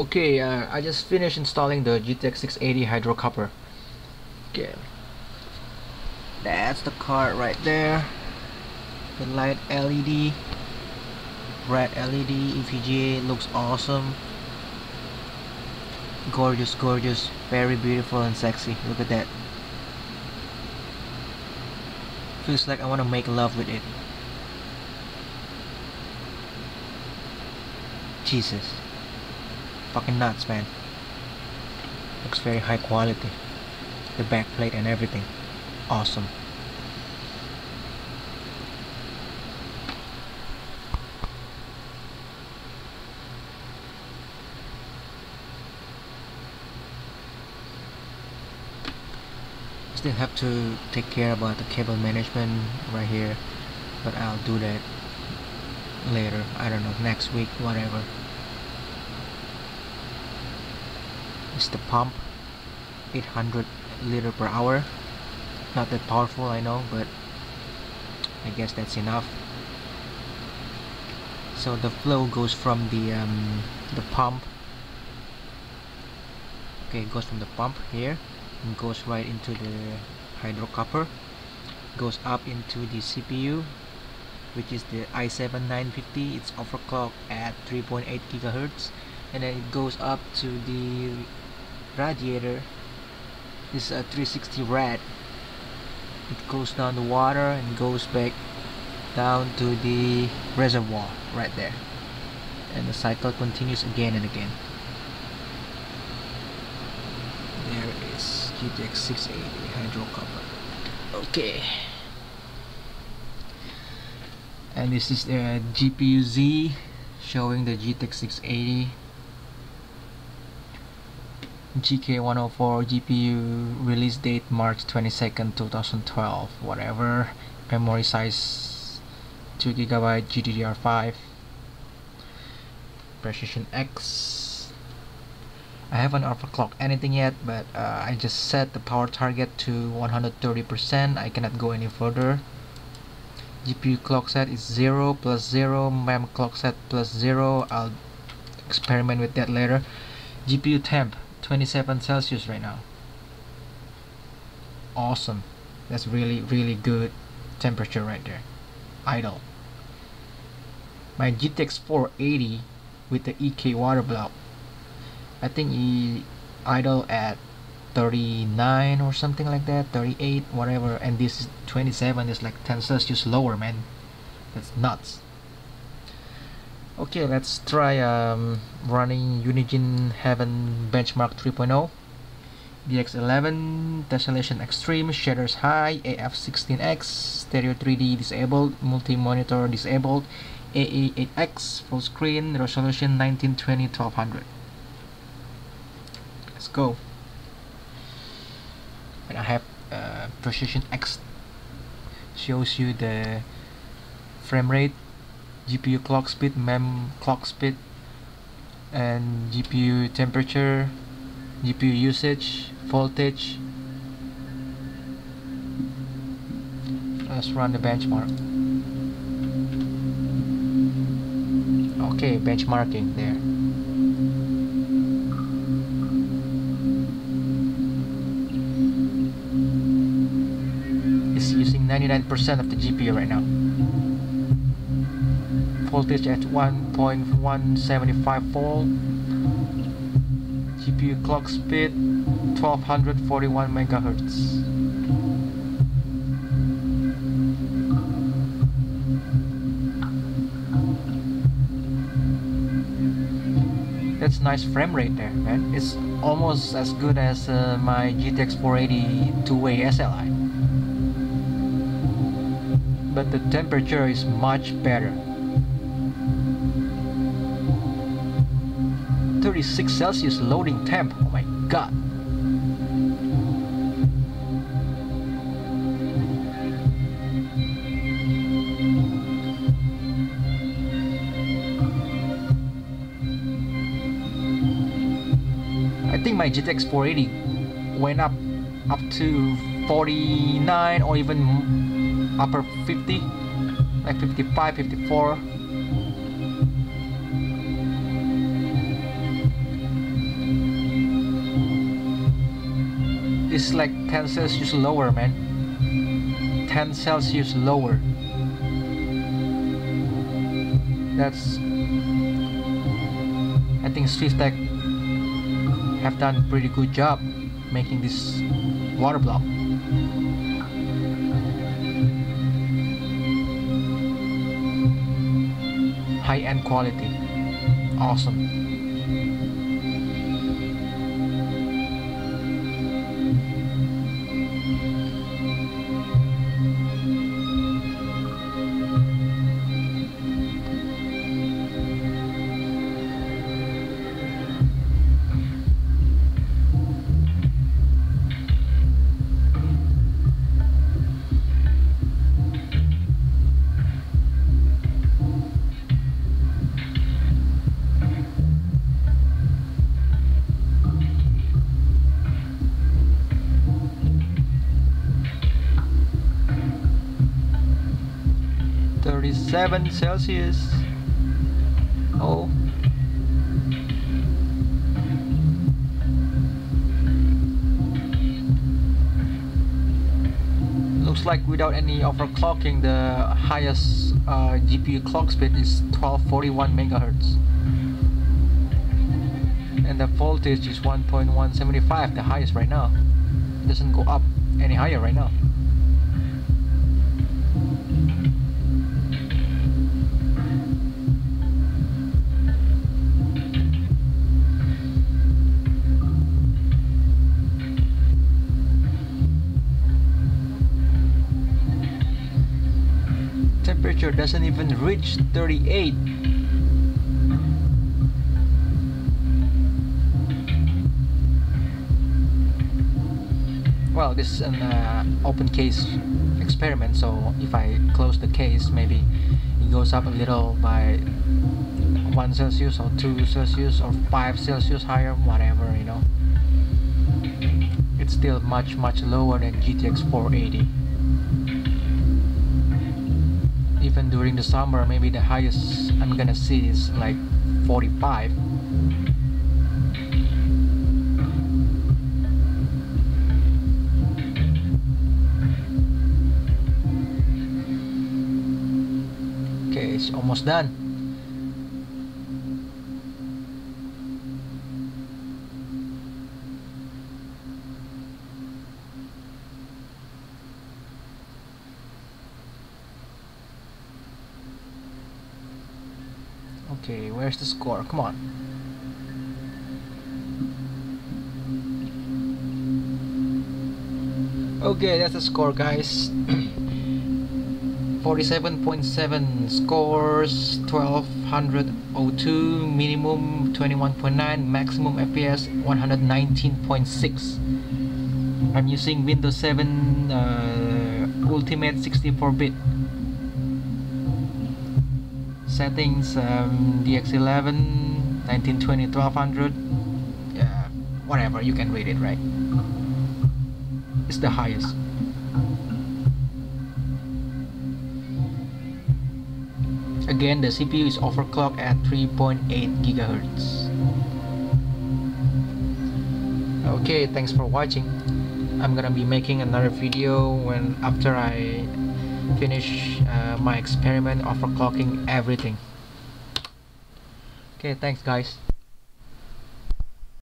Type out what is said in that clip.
Okay, uh, I just finished installing the GTX 680 Hydro Copper. Okay. That's the card right there. The light LED, red LED EVGA looks awesome. Gorgeous, gorgeous, very beautiful and sexy. Look at that. Feels like I want to make love with it. Jesus. Fucking nuts, man. Looks very high quality. The backplate and everything. Awesome. Still have to take care about the cable management right here, but I'll do that later. I don't know, next week, whatever. It's the pump, 800 liter per hour. Not that powerful, I know, but I guess that's enough. So the flow goes from the um, the pump. Okay, it goes from the pump here and goes right into the hydro copper goes up into the CPU which is the i7 950 it's overclocked at 3.8 gigahertz and then it goes up to the radiator. This uh, is a 360 rad it goes down the water and goes back down to the reservoir right there. And the cycle continues again and again. There is GTX 680 hydro copper. Okay. And this is the GPU Z showing the GTX 680 GK104 GPU release date March 22nd 2012 whatever. Memory size 2 gigabyte GDDR5 precision X. I haven't overclocked anything yet but uh, I just set the power target to 130% I cannot go any further. GPU clock set is 0 plus 0 mem clock set plus 0 I'll experiment with that later. GPU temp 27 Celsius right now. Awesome. That's really really good temperature right there. Idle. My GTX 480 with the EK water block I think he idle at 39 or something like that 38 whatever and this is 27 is like 10 Celsius lower man. That's nuts okay let's try um, running Unigine Heaven Benchmark 3.0 DX11 Tessellation Extreme Shaders High AF16X Stereo 3D disabled Multi-monitor disabled AA8X full screen resolution 1920 1200 let's go. And I have uh, precision X. Shows you the frame rate GPU clock speed mem clock speed and GPU temperature GPU usage voltage. Let's run the benchmark. Okay benchmarking there. It's using 99% of the GPU right now voltage at 1.175 volt. GPU clock speed 1241 megahertz. That's nice frame rate there man. It's almost as good as uh, my GTX 480 two-way SLI but the temperature is much better 36 Celsius loading temp. Oh my god. I think my GTX 480 went up up to 49 or even upper 50 like 55 54 Is like 10 Celsius lower, man. 10 Celsius lower. That's I think Swiftech have done a pretty good job making this water block. High-end quality. Awesome. Thirty-seven Celsius. Oh. Looks like without any overclocking, the highest uh, GPU clock speed is 1241 megahertz, and the voltage is 1.175, the highest right now. It doesn't go up any higher right now. Temperature doesn't even reach 38 well this is an uh, open case experiment so if I close the case maybe it goes up a little by 1 Celsius or 2 Celsius or 5 Celsius higher whatever you know. It's still much much lower than GTX 480 even during the summer maybe the highest I'm gonna see is like 45 okay it's almost done Okay, where's the score? Come on. Okay, that's the score, guys. 47.7 scores, 1202, minimum 21.9, maximum FPS 119.6. I'm using Windows 7 uh, Ultimate 64-bit settings um, DX11 1920 1200 yeah whatever you can read it right? It's the highest. Again the CPU is overclocked at 3.8 gigahertz. Okay thanks for watching. I'm gonna be making another video when after I finish uh, my experiment of overclocking everything. Okay thanks guys